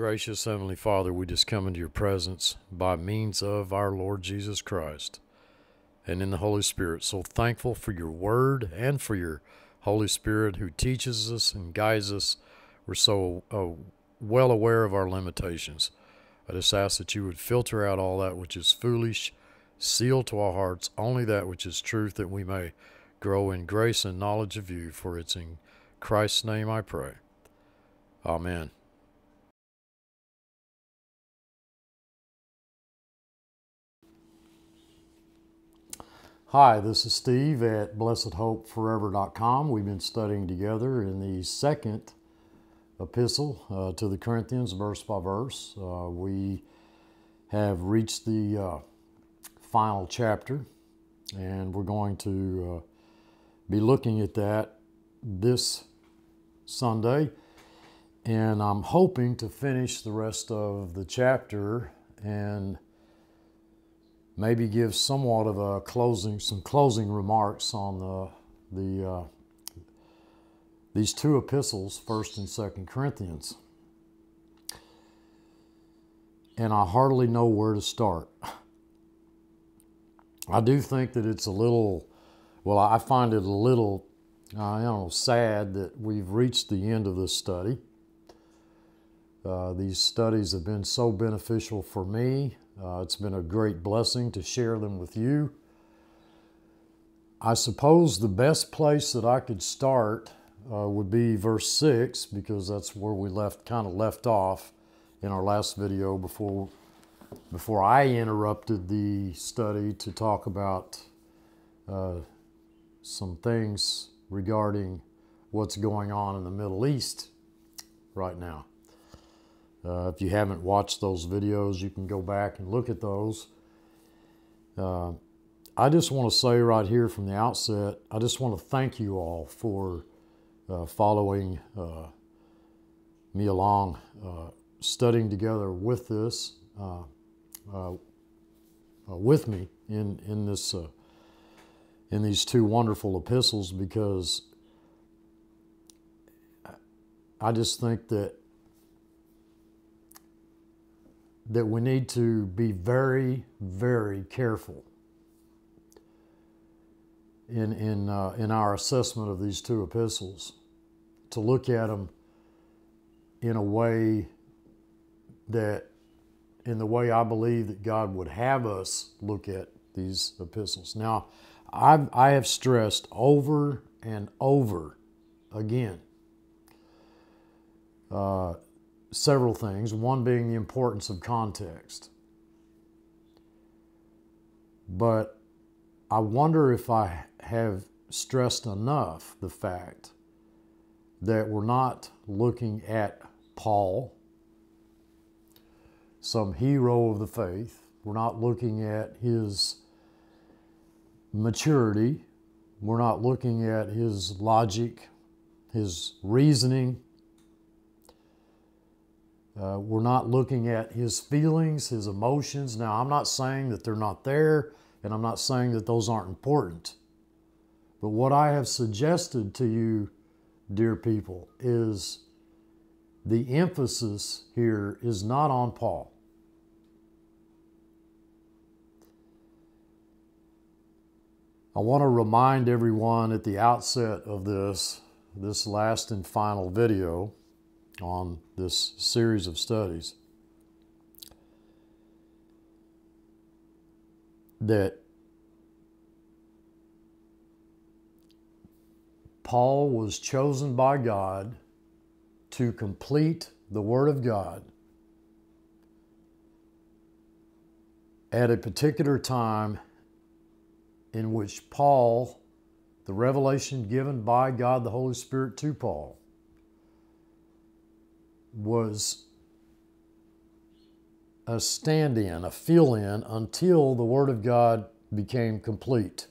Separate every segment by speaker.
Speaker 1: Gracious Heavenly Father, we just come into your presence by means of our Lord Jesus Christ and in the Holy Spirit. So thankful for your word and for your Holy Spirit who teaches us and guides us. We're so uh, well aware of our limitations. I just ask that you would filter out all that which is foolish, seal to our hearts only that which is truth, that we may grow in grace and knowledge of you. For it's in Christ's name I pray. Amen. Hi, this is Steve at blessedhopeforever.com. We've been studying together in the second epistle uh, to the Corinthians, verse by verse. Uh, we have reached the uh, final chapter, and we're going to uh, be looking at that this Sunday. And I'm hoping to finish the rest of the chapter and maybe give somewhat of a closing, some closing remarks on the the uh, these two epistles, First and Second Corinthians. And I hardly know where to start. I do think that it's a little, well, I find it a little, I don't know, sad that we've reached the end of this study. Uh, these studies have been so beneficial for me uh, it's been a great blessing to share them with you. I suppose the best place that I could start uh, would be verse 6 because that's where we left kind of left off in our last video before before I interrupted the study to talk about uh, some things regarding what's going on in the Middle East right now. Uh, if you haven't watched those videos, you can go back and look at those. Uh, I just want to say right here from the outset, I just want to thank you all for uh, following uh, me along, uh, studying together with this, uh, with me in in this in these two wonderful epistles, because I just think that that we need to be very, very careful in, in, uh, in our assessment of these two epistles, to look at them in a way that, in the way I believe that God would have us look at these epistles. Now, I've, I have stressed over and over again uh, several things, one being the importance of context. But I wonder if I have stressed enough the fact that we're not looking at Paul, some hero of the faith. We're not looking at his maturity. We're not looking at his logic, his reasoning, uh, we're not looking at his feelings, his emotions. Now, I'm not saying that they're not there, and I'm not saying that those aren't important. But what I have suggested to you, dear people, is the emphasis here is not on Paul. I want to remind everyone at the outset of this, this last and final video, on this series of studies that Paul was chosen by God to complete the Word of God at a particular time in which Paul, the revelation given by God the Holy Spirit to Paul, was a stand in, a fill in, until the Word of God became complete.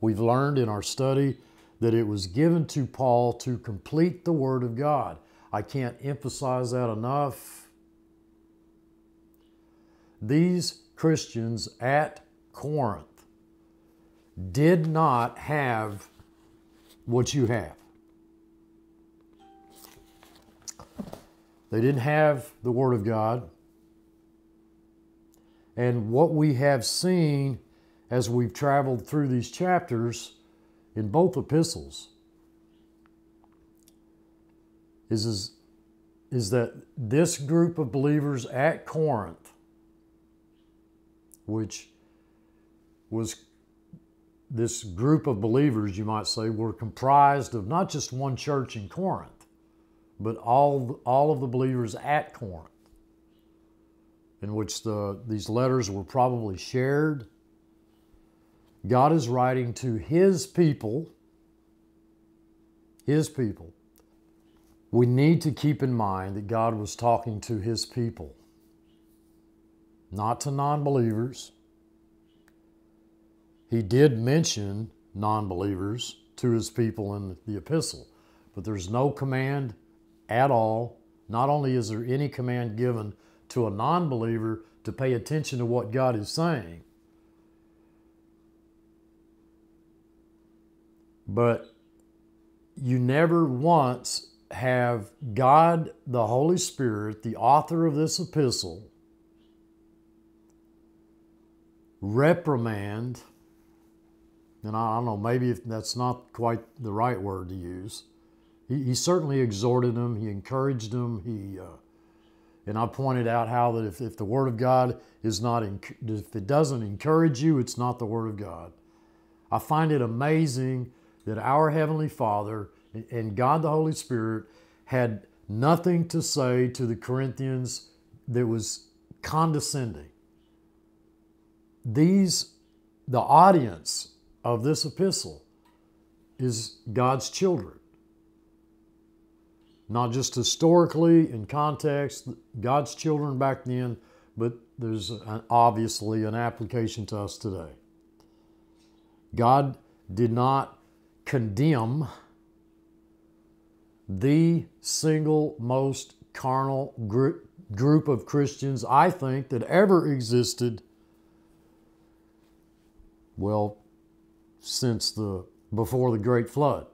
Speaker 1: We've learned in our study that it was given to Paul to complete the Word of God. I can't emphasize that enough. These Christians at Corinth did not have what you have. They didn't have the Word of God. And what we have seen as we've traveled through these chapters in both epistles is, is, is that this group of believers at Corinth, which was this group of believers, you might say, were comprised of not just one church in Corinth, but all, all of the believers at Corinth, in which the, these letters were probably shared. God is writing to His people, His people. We need to keep in mind that God was talking to His people, not to non believers he did mention non believers to his people in the epistle, but there's no command at all. Not only is there any command given to a non believer to pay attention to what God is saying, but you never once have God, the Holy Spirit, the author of this epistle, reprimand and I, don't know, maybe that's not quite the right word to use. He, he certainly exhorted them, he encouraged them, he, uh, and I pointed out how that if, if the Word of God is not, if it doesn't encourage you, it's not the Word of God. I find it amazing that our Heavenly Father and God the Holy Spirit had nothing to say to the Corinthians that was condescending. These, the audience of this epistle is God's children. Not just historically in context, God's children back then, but there's an, obviously an application to us today. God did not condemn the single most carnal group, group of Christians I think that ever existed. Well, since the before the great flood.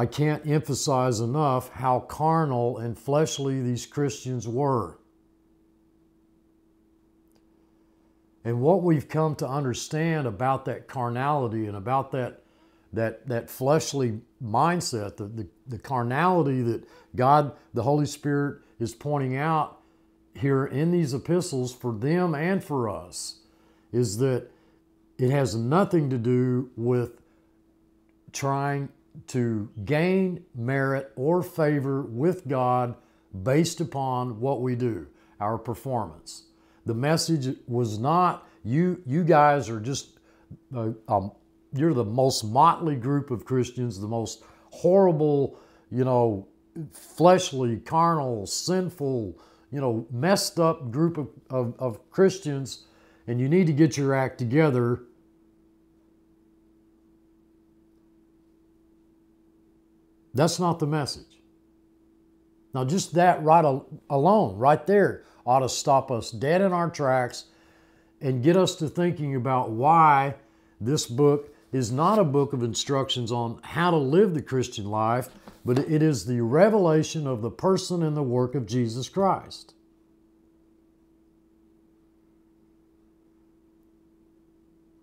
Speaker 1: I can't emphasize enough how carnal and fleshly these Christians were. And what we've come to understand about that carnality and about that, that, that fleshly mindset, the, the, the carnality that God, the Holy Spirit, is pointing out here in these epistles for them and for us, is that it has nothing to do with trying to gain merit or favor with God based upon what we do, our performance. The message was not you. You guys are just uh, um, you're the most motley group of Christians, the most horrible, you know, fleshly, carnal, sinful, you know, messed up group of, of, of Christians, and you need to get your act together That's not the message. Now, just that right alone, right there, ought to stop us dead in our tracks and get us to thinking about why this book is not a book of instructions on how to live the Christian life, but it is the revelation of the person and the work of Jesus Christ.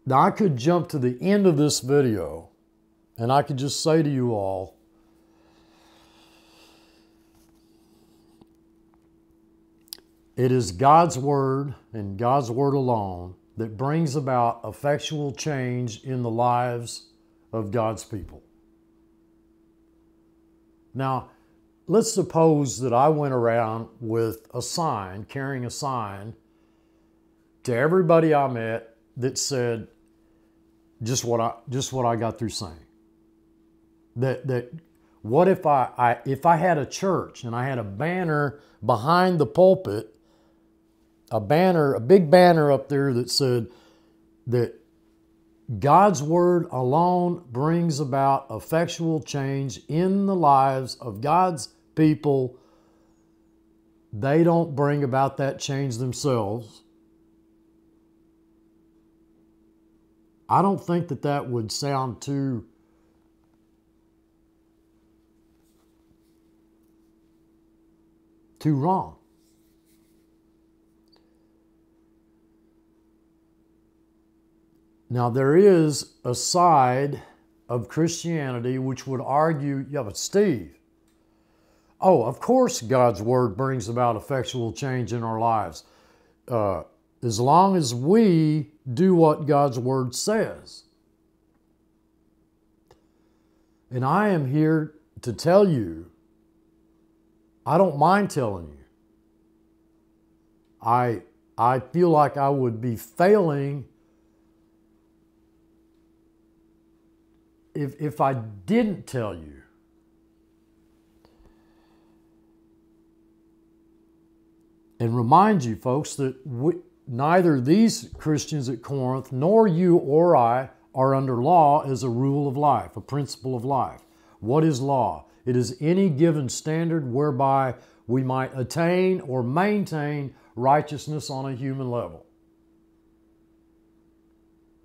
Speaker 1: Now, I could jump to the end of this video and I could just say to you all, It is God's Word and God's Word alone that brings about effectual change in the lives of God's people. Now, let's suppose that I went around with a sign, carrying a sign to everybody I met that said just what I just what I got through saying. That that what if I, I if I had a church and I had a banner behind the pulpit a banner, a big banner up there that said that God's word alone brings about effectual change in the lives of God's people. They don't bring about that change themselves. I don't think that that would sound too too wrong. Now, there is a side of Christianity which would argue, yeah, but Steve, oh, of course God's Word brings about effectual change in our lives. Uh, as long as we do what God's Word says. And I am here to tell you, I don't mind telling you. I, I feel like I would be failing if, if I didn't tell you and remind you, folks, that we, neither these Christians at Corinth nor you or I are under law as a rule of life, a principle of life. What is law? It is any given standard whereby we might attain or maintain righteousness on a human level.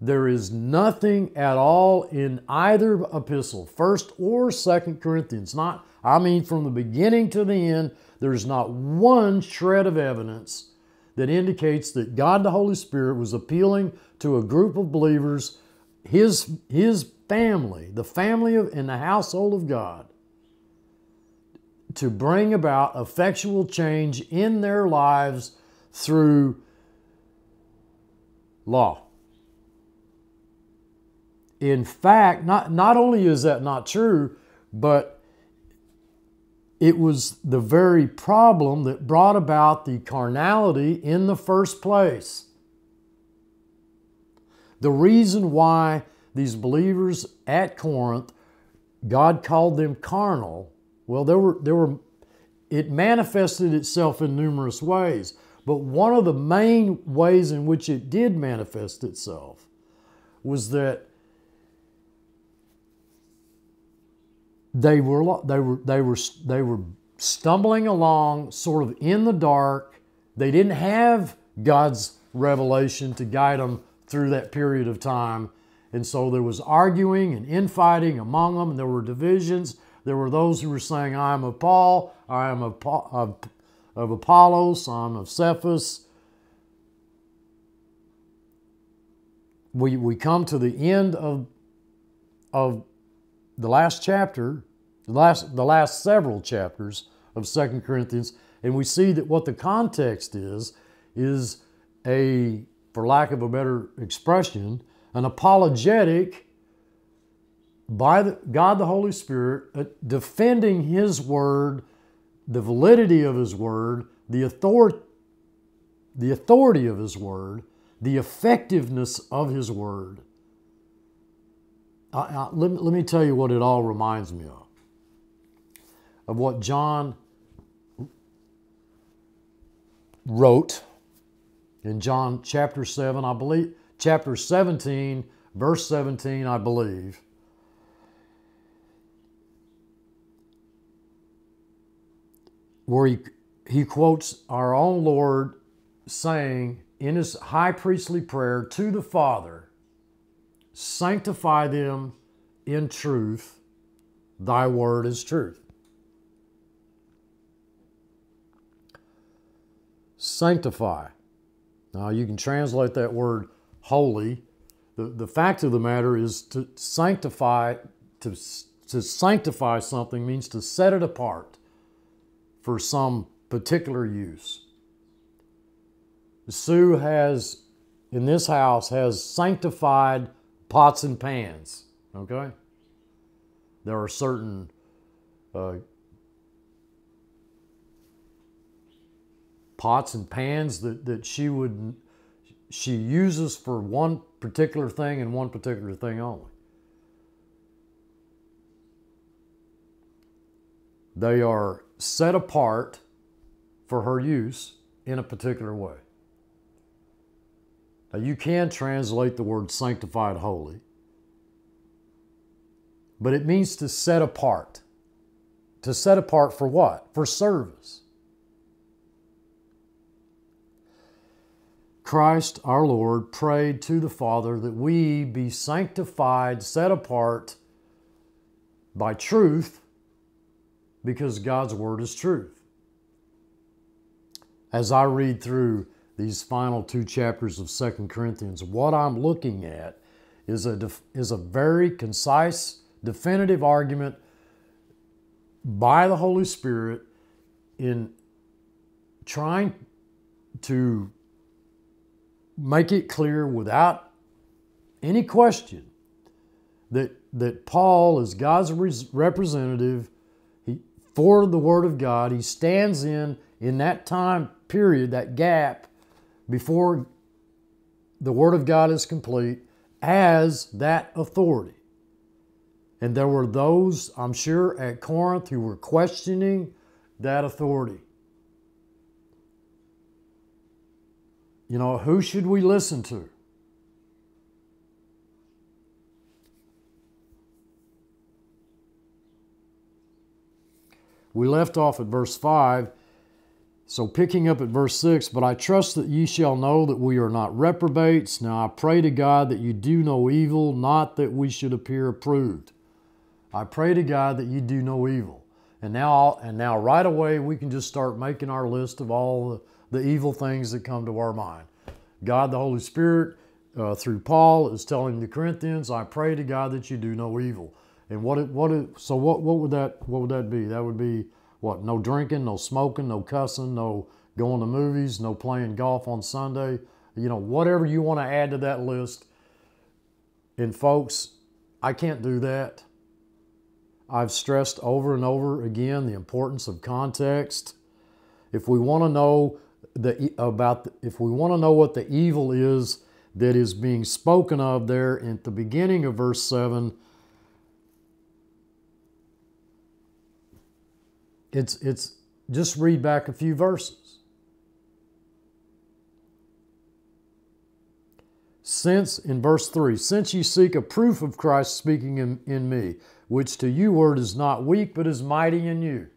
Speaker 1: There is nothing at all in either epistle, 1st or 2nd Corinthians. Not I mean from the beginning to the end, there's not one shred of evidence that indicates that God the Holy Spirit was appealing to a group of believers, his his family, the family of in the household of God, to bring about effectual change in their lives through law. In fact, not, not only is that not true, but it was the very problem that brought about the carnality in the first place. The reason why these believers at Corinth, God called them carnal, well, there were, there were, it manifested itself in numerous ways. But one of the main ways in which it did manifest itself was that they were they were they were they were stumbling along sort of in the dark. They didn't have God's revelation to guide them through that period of time. And so there was arguing and infighting among them, and there were divisions. There were those who were saying, I am of Paul, I am of, of, of Apollos, I'm of Cephas. We, we come to the end of, of the last chapter, the last, the last several chapters of Second Corinthians, and we see that what the context is, is a, for lack of a better expression, an apologetic by the, God the Holy Spirit, uh, defending His Word, the validity of His Word, the authority, the authority of His Word, the effectiveness of His Word. Let, let me tell you what it all reminds me of. Of what John wrote in John chapter 7, I believe, chapter 17, verse 17, I believe. Where he, he quotes our own Lord saying in his high priestly prayer to the Father, Sanctify them in truth. Thy word is truth. Sanctify. Now, you can translate that word holy. The, the fact of the matter is to sanctify, to, to sanctify something means to set it apart for some particular use. Sue has, in this house, has sanctified pots and pans, okay? There are certain uh, pots and pans that, that she would she uses for one particular thing and one particular thing only. They are set apart for her use in a particular way. Now, you can translate the word sanctified holy, but it means to set apart. To set apart for what? For service. Christ our Lord prayed to the Father that we be sanctified, set apart by truth, because God's Word is truth. as I read through these final two chapters of Second Corinthians, what I'm looking at is a, is a very concise, definitive argument by the Holy Spirit in trying to make it clear without any question that, that Paul is God's representative he, for the Word of God. He stands in, in that time period, that gap before the Word of God is complete, as that authority. And there were those, I'm sure, at Corinth who were questioning that authority. You know, who should we listen to? We left off at verse 5. So, picking up at verse 6, but I trust that ye shall know that we are not reprobates. Now I pray to God that you do no evil, not that we should appear approved. I pray to God that you do no evil. And now, and now right away, we can just start making our list of all the the evil things that come to our mind. God, the Holy Spirit, uh, through Paul, is telling the Corinthians, "I pray to God that you do no evil." And what it, what it, so what what would that what would that be? That would be what? No drinking, no smoking, no cussing, no going to movies, no playing golf on Sunday. You know, whatever you want to add to that list. And folks, I can't do that. I've stressed over and over again the importance of context. If we want to know the about the, if we want to know what the evil is that is being spoken of there at the beginning of verse 7 it's it's just read back a few verses. Since in verse 3 since you seek a proof of christ speaking in, in me which to you word is not weak but is mighty in you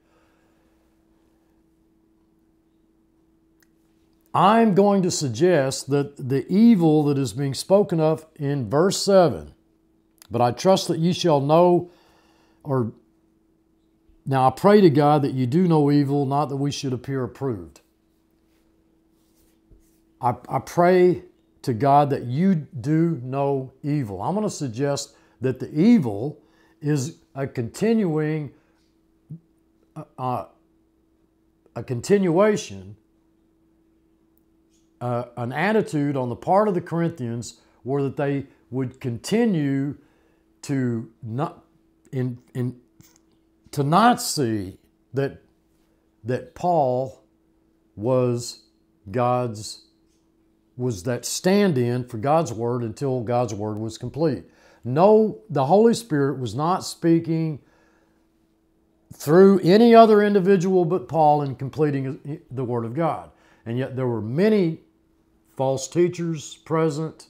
Speaker 1: I'm going to suggest that the evil that is being spoken of in verse 7, but I trust that ye shall know, or now I pray to God that you do no evil, not that we should appear approved. I, I pray to God that you do no evil. I'm going to suggest that the evil is a continuing, uh, a continuation uh, an attitude on the part of the Corinthians where that they would continue to not in, in to not see that that Paul was God's was that stand-in for God's word until God's word was complete. No, the Holy Spirit was not speaking through any other individual but Paul in completing the word of God. And yet there were many false teachers present.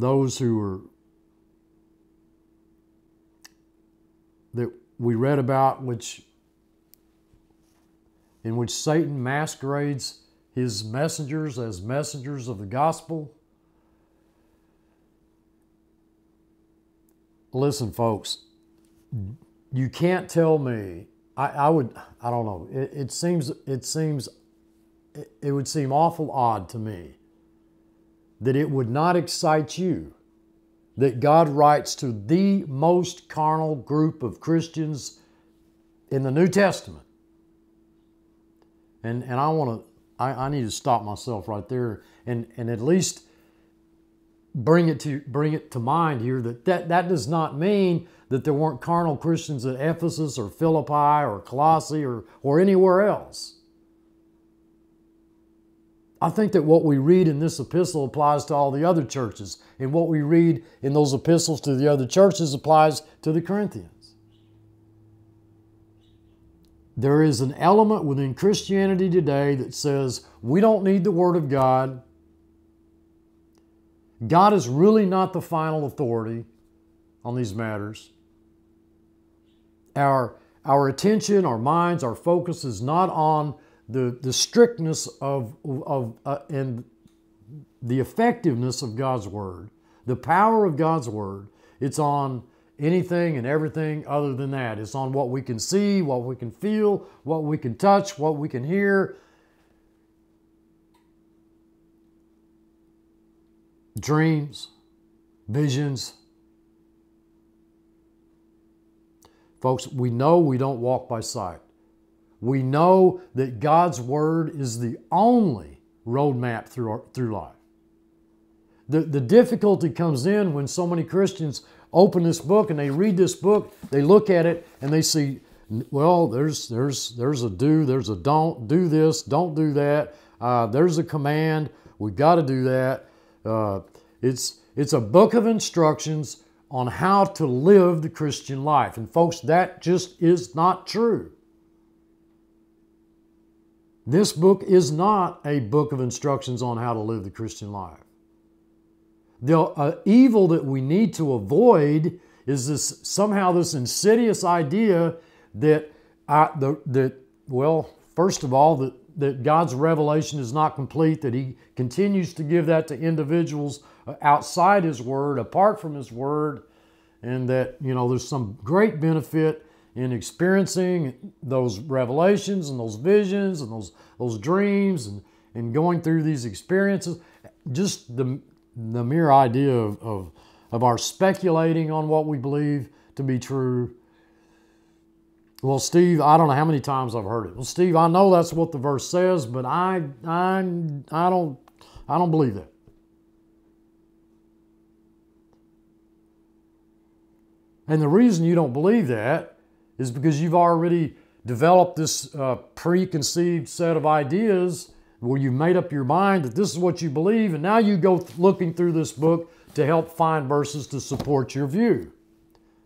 Speaker 1: Those who were that we read about, which in which Satan masquerades his messengers as messengers of the gospel. Listen, folks, you can't tell me I, I would, I don't know. It, it seems, it seems, it, it would seem awful odd to me that it would not excite you that God writes to the most carnal group of Christians in the New Testament. And, and I want to, I, I need to stop myself right there and, and at least bring it to bring it to mind here that, that that does not mean that there weren't carnal Christians at Ephesus or Philippi or Colossae or, or anywhere else. I think that what we read in this epistle applies to all the other churches, and what we read in those epistles to the other churches applies to the Corinthians. There is an element within Christianity today that says we don't need the Word of God. God is really not the final authority on these matters. Our, our attention, our minds, our focus is not on the, the strictness of, of uh, and the effectiveness of God's Word, the power of God's Word. It's on anything and everything other than that. It's on what we can see, what we can feel, what we can touch, what we can hear. Dreams, visions. Folks, we know we don't walk by sight. We know that God's Word is the only roadmap through, our, through life. The, the difficulty comes in when so many Christians open this book and they read this book, they look at it and they see, well, there's there's there's a do, there's a don't, do this, don't do that. Uh, there's a command, we've got to do that. Uh, it's it's a book of instructions on how to live the Christian life, and folks, that just is not true. This book is not a book of instructions on how to live the Christian life. The uh, evil that we need to avoid is this somehow this insidious idea that I, the, that well, first of all, that, that God's revelation is not complete, that He continues to give that to individuals uh, outside His Word, apart from His Word, and that you know there's some great benefit in experiencing those revelations and those visions and those those dreams and and going through these experiences. Just the the mere idea of, of, of our speculating on what we believe to be true. Well, Steve, I don't know how many times I've heard it. Well, Steve, I know that's what the verse says, but I, I, I don't, I don't believe that. And the reason you don't believe that is because you've already developed this uh, preconceived set of ideas where you've made up your mind that this is what you believe, and now you go looking through this book to help find verses to support your view,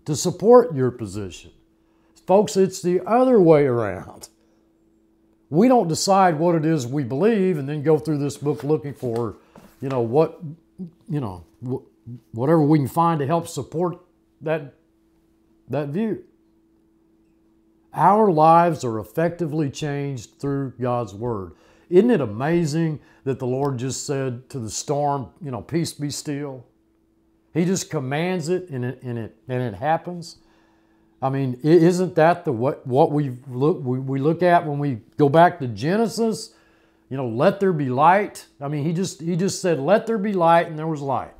Speaker 1: to support your position. Folks, it's the other way around. We don't decide what it is we believe and then go through this book looking for, you know, what, you know, whatever we can find to help support that, that view. Our lives are effectively changed through God's Word. Isn't it amazing that the Lord just said to the storm, you know, peace be still? He just commands it and it and it and it happens. I mean, isn't that the what what we look we, we look at when we go back to Genesis? You know, let there be light. I mean, he just he just said, let there be light, and there was light.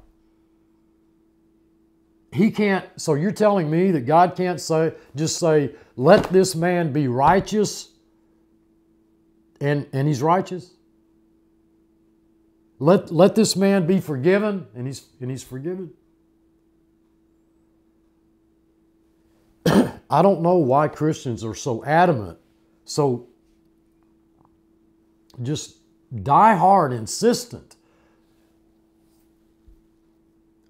Speaker 1: He can't, so you're telling me that God can't say, just say, let this man be righteous and, and he's righteous. Let, let this man be forgiven, and he's, and he's forgiven. I don't know why Christians are so adamant, so just die hard, insistent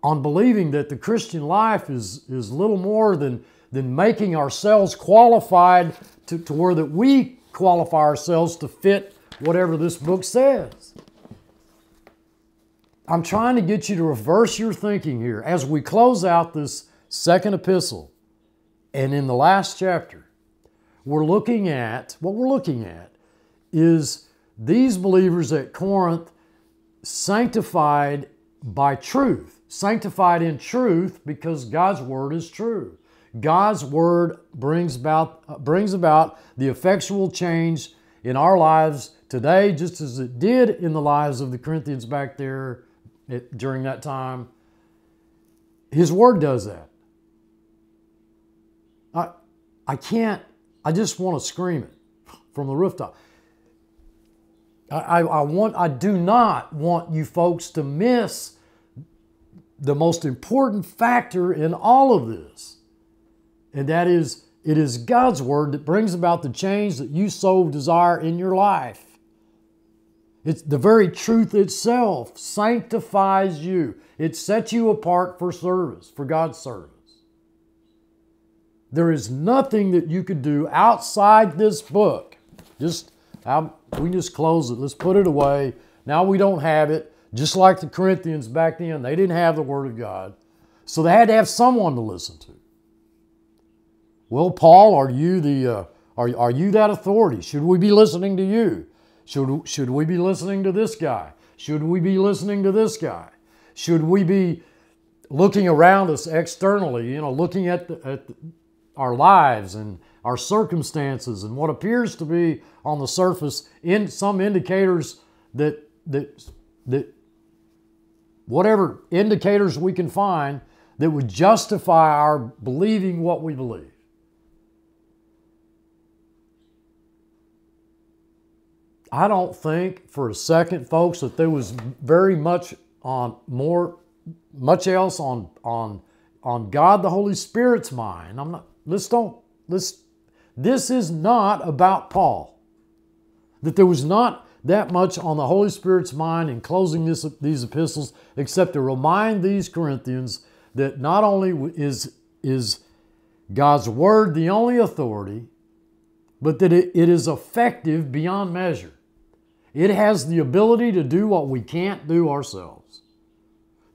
Speaker 1: on believing that the Christian life is, is little more than, than making ourselves qualified to, to where that we qualify ourselves to fit whatever this book says. I'm trying to get you to reverse your thinking here as we close out this second epistle. And in the last chapter, we're looking at what we're looking at is these believers at Corinth sanctified by truth, sanctified in truth because God's word is true. God's word brings about, brings about the effectual change in our lives today, just as it did in the lives of the Corinthians back there at, during that time. His word does that. I, I can't, I just want to scream it from the rooftop. I, I, want, I do not want you folks to miss the most important factor in all of this and that is it is God's word that brings about the change that you so desire in your life. It's the very truth itself sanctifies you. It sets you apart for service, for God's service. There is nothing that you could do outside this book. Just we just close it. Let's put it away. Now we don't have it. Just like the Corinthians back then, they didn't have the Word of God. So they had to have someone to listen to. Well, Paul, are you the uh, are, are you that authority? Should we be listening to you? Should, should we be listening to this guy? Should we be listening to this guy? Should we be looking around us externally, you know, looking at, the, at our lives and our circumstances and what appears to be on the surface in some indicators that that that whatever indicators we can find that would justify our believing what we believe. I don't think for a second, folks, that there was very much on more, much else on on on God the Holy Spirit's mind. I'm not. Let's don't. Let's. This is not about Paul. That there was not that much on the Holy Spirit's mind in closing this, these epistles, except to remind these Corinthians that not only is is God's word the only authority, but that it, it is effective beyond measure. It has the ability to do what we can't do ourselves.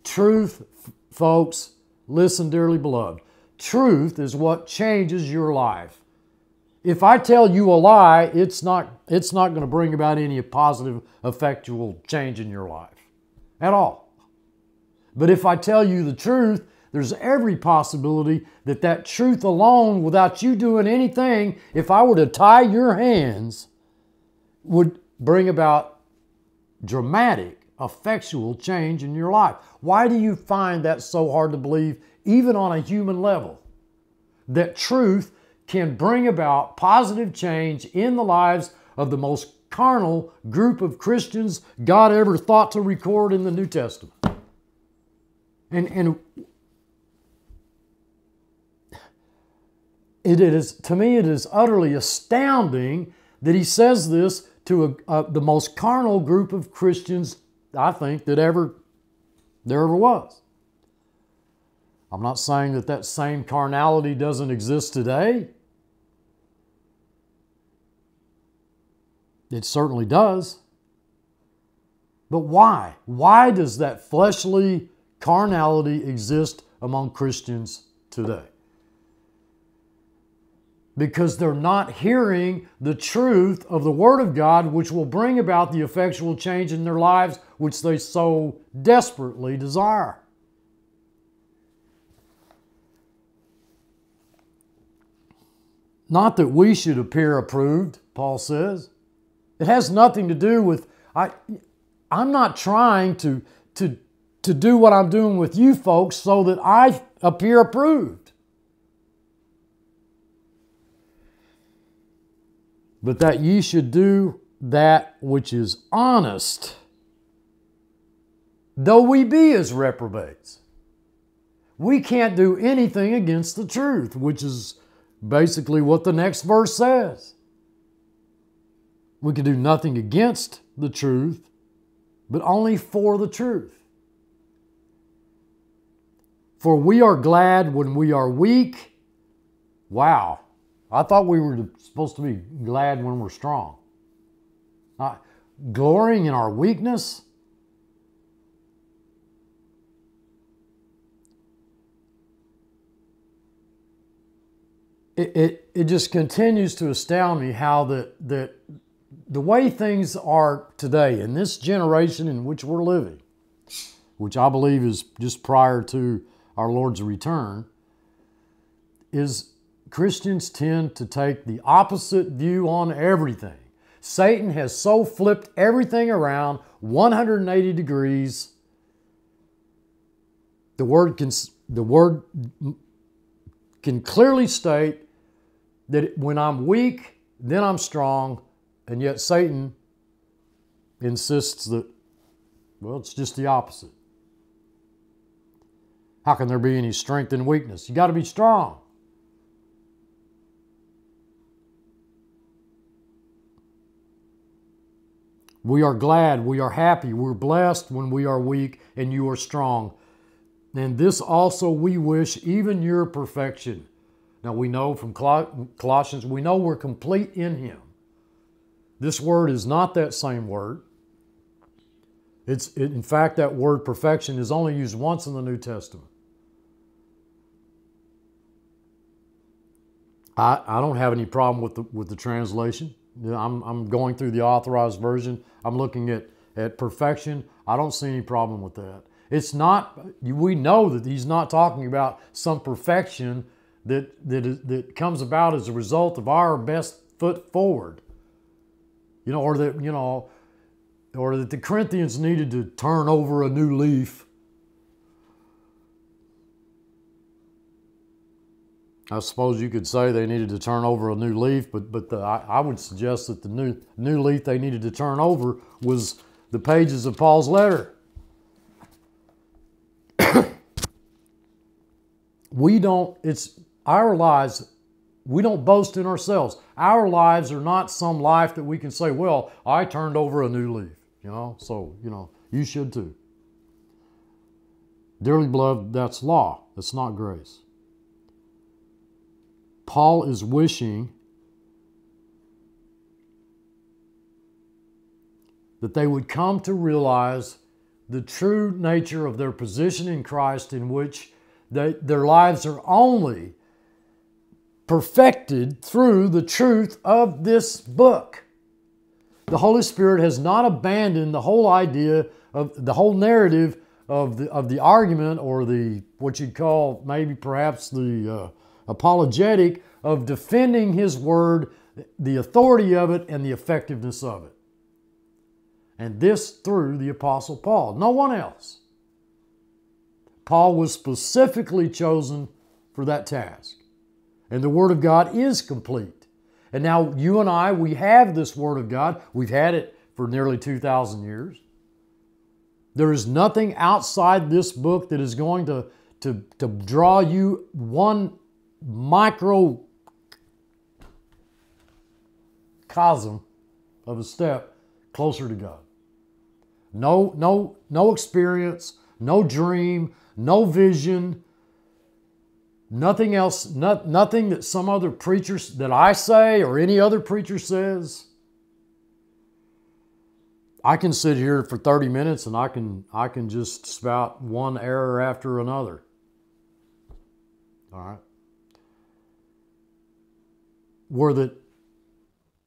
Speaker 1: Truth, folks, listen, dearly beloved. Truth is what changes your life. If I tell you a lie, it's not, it's not going to bring about any positive, effectual change in your life at all. But if I tell you the truth, there's every possibility that that truth alone, without you doing anything, if I were to tie your hands, would bring about dramatic, effectual change in your life. Why do you find that so hard to believe, even on a human level? That truth can bring about positive change in the lives of the most carnal group of Christians God ever thought to record in the New Testament. And, and it is, to me, it is utterly astounding that he says this to a, a, the most carnal group of Christians, I think, that ever there ever was. I'm not saying that that same carnality doesn't exist today. It certainly does. But why? Why does that fleshly carnality exist among Christians today? because they're not hearing the truth of the Word of God, which will bring about the effectual change in their lives, which they so desperately desire. Not that we should appear approved, Paul says. It has nothing to do with, I, I'm not trying to, to, to do what I'm doing with you folks so that I appear approved. but that ye should do that which is honest, though we be as reprobates. We can't do anything against the truth, which is basically what the next verse says. We can do nothing against the truth, but only for the truth. For we are glad when we are weak. Wow. I thought we were supposed to be glad when we're strong. Not glorying in our weakness. It, it, it just continues to astound me how that, that the way things are today in this generation in which we're living, which I believe is just prior to our Lord's return, is Christians tend to take the opposite view on everything. Satan has so flipped everything around 180 degrees. The word can, the word can clearly state that when I'm weak, then I'm strong, and yet Satan insists that, well, it's just the opposite. How can there be any strength in weakness? You got to be strong. We are glad, we are happy, we're blessed when we are weak and you are strong. And this also we wish, even your perfection. Now we know from Colossians, we know we're complete in Him. This word is not that same word. It's, it, in fact, that word perfection is only used once in the New Testament. I, I don't have any problem with the, with the translation. I'm, I'm going through the authorized version. I'm looking at, at perfection. I don't see any problem with that. It's not, we know that he's not talking about some perfection that, that, that comes about as a result of our best foot forward. You know, or that, you know, or that the Corinthians needed to turn over a new leaf. I suppose you could say they needed to turn over a new leaf, but but the, I, I would suggest that the new new leaf they needed to turn over was the pages of Paul's letter. we don't. It's our lives. We don't boast in ourselves. Our lives are not some life that we can say, "Well, I turned over a new leaf." You know, so you know you should too. Dearly beloved, that's law. that's not grace. Paul is wishing that they would come to realize the true nature of their position in Christ, in which they, their lives are only perfected through the truth of this book. The Holy Spirit has not abandoned the whole idea of the whole narrative of the, of the argument or the what you'd call maybe perhaps the uh, apologetic of defending his word, the authority of it, and the effectiveness of it. And this through the Apostle Paul, no one else. Paul was specifically chosen for that task. And the Word of God is complete. And now you and I, we have this Word of God. We've had it for nearly 2,000 years. There is nothing outside this book that is going to, to, to draw you one microcosm of a step closer to God. No, no, no experience, no dream, no vision, nothing else, not, nothing that some other preacher that I say or any other preacher says. I can sit here for 30 minutes and I can I can just spout one error after another. All right were that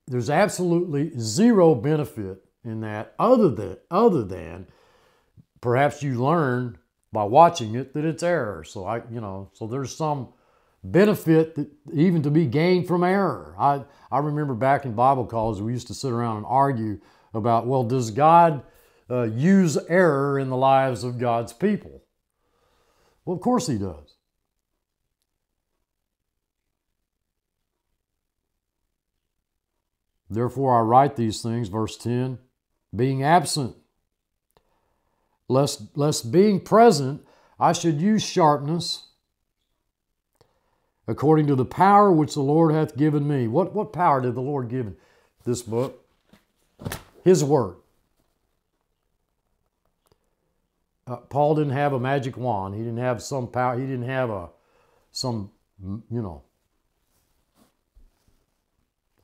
Speaker 1: there's absolutely zero benefit in that other than other than perhaps you learn by watching it that it's error. So I, you know, so there's some benefit that even to be gained from error. I I remember back in Bible college we used to sit around and argue about well, does God uh, use error in the lives of God's people? Well, of course He does. Therefore, I write these things, verse 10, being absent, lest, lest being present, I should use sharpness according to the power which the Lord hath given me. What, what power did the Lord give this book? His Word. Uh, Paul didn't have a magic wand. He didn't have some power. He didn't have a some you know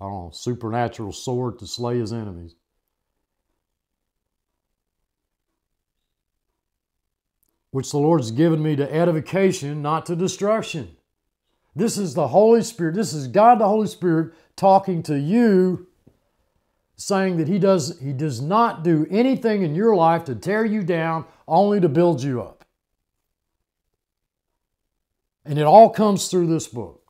Speaker 1: I don't know, supernatural sword to slay his enemies. Which the Lord's given me to edification, not to destruction. This is the Holy Spirit. This is God the Holy Spirit talking to you, saying that He does, he does not do anything in your life to tear you down, only to build you up. And it all comes through this book.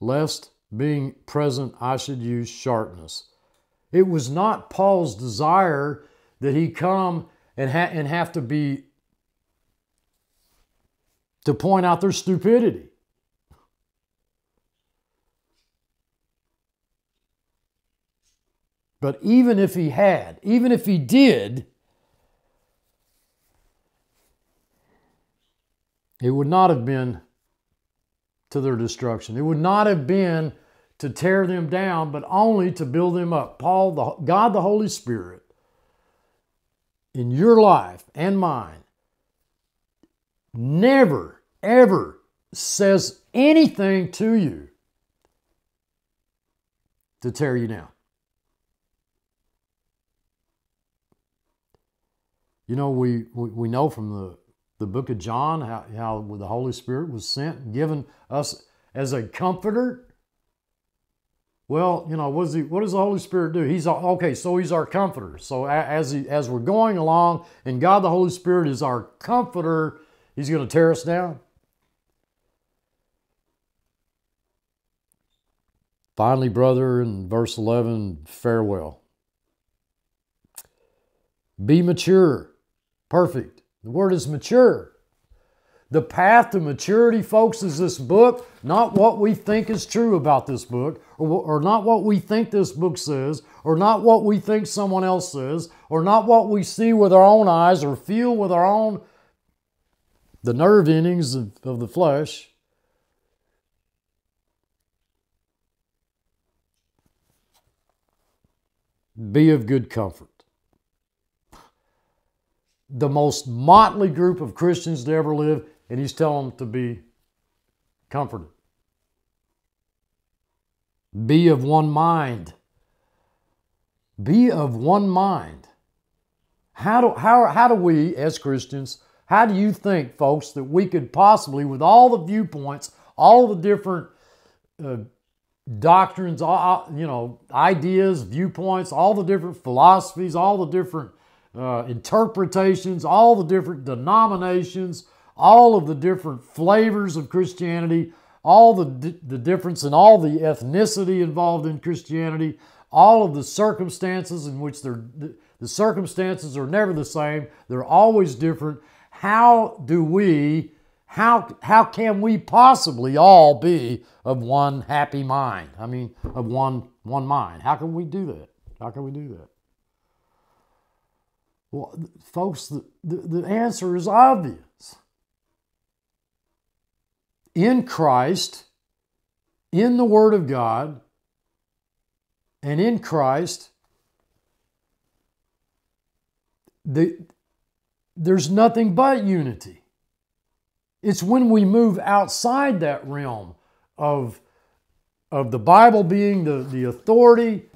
Speaker 1: lest being present I should use sharpness. It was not Paul's desire that he come and, ha- and have to be to point out their stupidity. But even if he had, even if he did, it would not have been to their destruction. It would not have been to tear them down, but only to build them up. Paul, the, God the Holy Spirit, in your life and mine, never, ever says anything to you to tear you down. You know, we, we, know from the the book of John, how, how the Holy Spirit was sent given us as a comforter. Well, you know, what, he, what does the Holy Spirit do? He's okay. So he's our comforter. So as he, as we're going along, and God the Holy Spirit is our comforter, He's going to tear us down. Finally, brother, in verse 11, farewell. Be mature, perfect. The word is mature. The path to maturity, folks, is this book, not what we think is true about this book, or, or not what we think this book says, or not what we think someone else says, or not what we see with our own eyes or feel with our own, the nerve endings of, of the flesh. Be of good comfort the most motley group of Christians to ever live, and he's telling them to be comforted. Be of one mind. Be of one mind. How do, how, how do we, as Christians, how do you think, folks, that we could possibly, with all the viewpoints, all the different uh, doctrines, all, you know, ideas, viewpoints, all the different philosophies, all the different uh, interpretations, all the different denominations, all of the different flavors of Christianity, all the, the difference in all the ethnicity involved in Christianity, all of the circumstances in which they're, the circumstances are never the same, they're always different. How do we, how, how can we possibly all be of one happy mind? I mean, of one, one mind. How can we do that? How can we do that? Well, folks, the, the, the answer is obvious. In Christ, in the Word of God, and in Christ, the, there's nothing but unity. It's when we move outside that realm of, of the Bible being the, the authority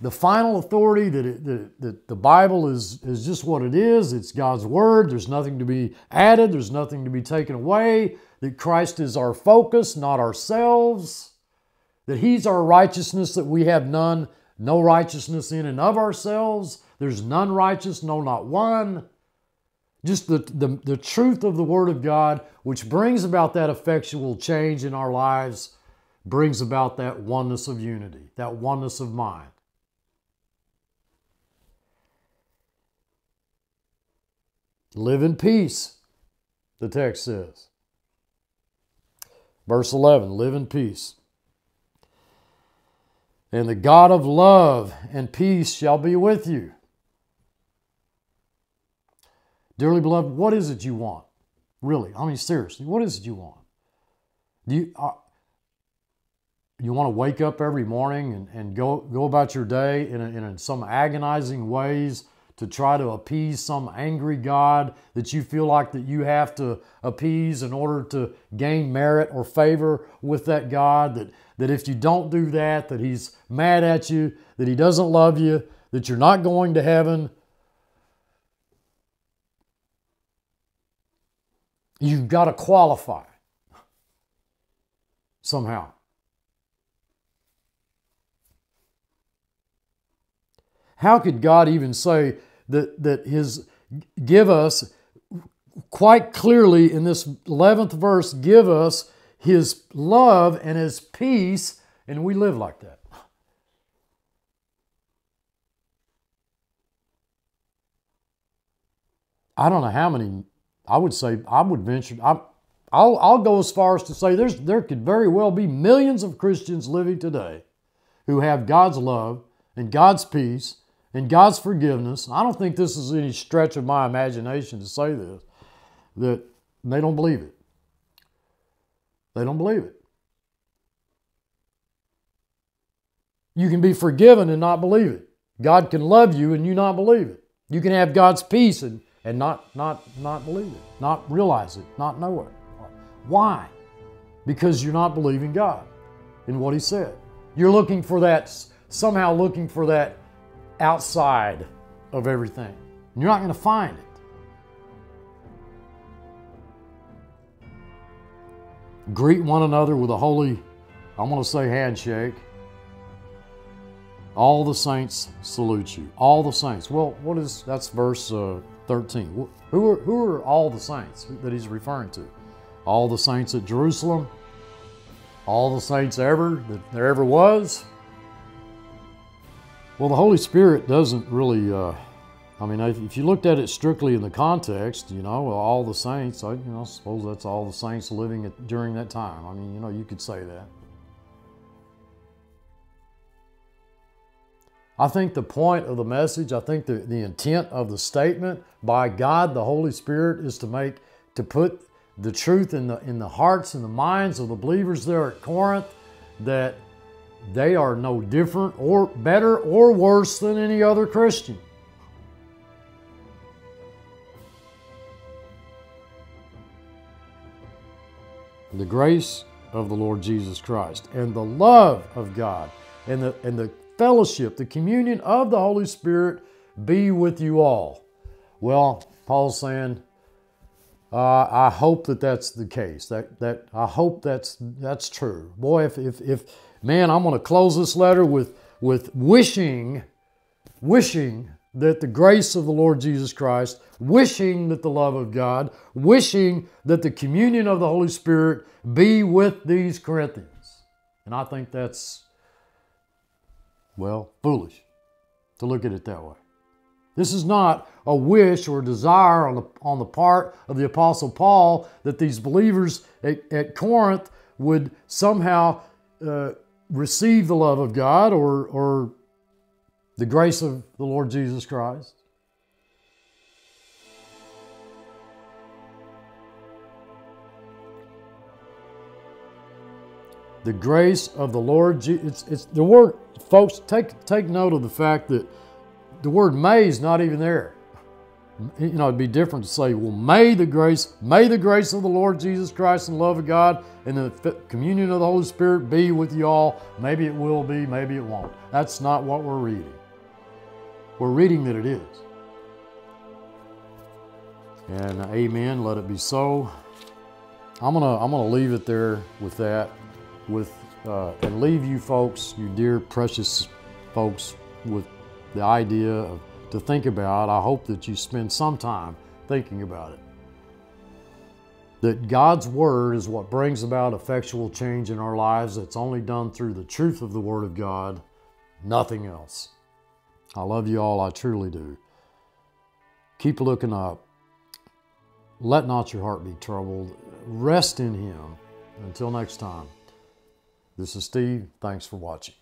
Speaker 1: the final authority that, it, that, that, the Bible is, is just what it is. It's God's Word. There's nothing to be added, there's nothing to be taken away. That Christ is our focus, not ourselves. That He's our righteousness, that we have none, no righteousness in and of ourselves. There's none righteous, no, not one. Just the, the, the truth of the Word of God, which brings about that effectual change in our lives, brings about that oneness of unity, that oneness of mind. Live in peace, the text says. Verse 11 live in peace. And the God of love and peace shall be with you. Dearly beloved, what is it you want? Really, I mean, seriously, what is it you want? Do you, uh, you want to wake up every morning and, and go, go about your day in, a, in some agonizing ways to try to appease some angry God that you feel like that you have to appease in order to gain merit or favor with that God, that, that if you don't do that, that He's mad at you, that He doesn't love you, that you're not going to heaven. You've got to qualify somehow. How could God even say that, that his give us quite clearly in this 11th verse, give us his love and his peace, and we live like that. I don't know how many, I would say, I would venture, I, I'll, I'll go as far as to say there's, there could very well be millions of Christians living today who have God's love and God's peace and God's forgiveness. I don't think this is any stretch of my imagination to say this, that they don't believe it. They don't believe it. You can be forgiven and not believe it. God can love you and you not believe it. You can have God's peace and, and not, not, not believe it, not realize it, not know it. Why? Because you're not believing God in what He said. You're looking for that, somehow looking for that outside of everything. You're not going to find it. Greet one another with a holy, I want to say handshake. All the saints salute you. All the saints. Well, what is that's verse uh, 13. Who are, who are all the saints that he's referring to? All the saints at Jerusalem, all the saints ever that there ever was. Well, the Holy Spirit doesn't really, uh, I mean, if you looked at it strictly in the context, you know, all the saints, I, you know, suppose that's all the saints living at, during that time. I mean, you know, you could say that. I think the point of the message, I think the, the intent of the statement by God, the Holy Spirit, is to make, to put the truth in the, in the hearts and the minds of the believers there at Corinth that they are no different or better or worse than any other Christian. The grace of the Lord Jesus Christ and the love of God and the, and the fellowship, the communion of the Holy Spirit be with you all. Well, Paul's saying, uh, I hope that that's the case. That that I hope that's that's true. Boy, if if, if man, I'm going to close this letter with with wishing, wishing that the grace of the Lord Jesus Christ, wishing that the love of God, wishing that the communion of the Holy Spirit be with these Corinthians. And I think that's well, foolish to look at it that way. This is not a wish or a desire on the, on the part of the Apostle Paul that these believers at, at Corinth would somehow uh, receive the love of God or, or the grace of the Lord Jesus Christ. The grace of the Lord, it's, it's the word folks, take, take note of the fact that the word may is not even there. You know, it'd be different to say, well, may the grace, may the grace of the Lord Jesus Christ and love of God and the communion of the Holy Spirit be with you all. Maybe it will be, maybe it won't. That's not what we're reading. We're reading that it is. And amen, let it be so. I'm gonna I'm gonna leave it there with that, with uh, and leave you folks, you dear precious folks, with the idea of, to think about. I hope that you spend some time thinking about it. That God's Word is what brings about effectual change in our lives. It's only done through the truth of the Word of God, nothing else. I love you all, I truly do. Keep looking up. Let not your heart be troubled. Rest in Him. Until next time. This is Steve. Thanks for watching.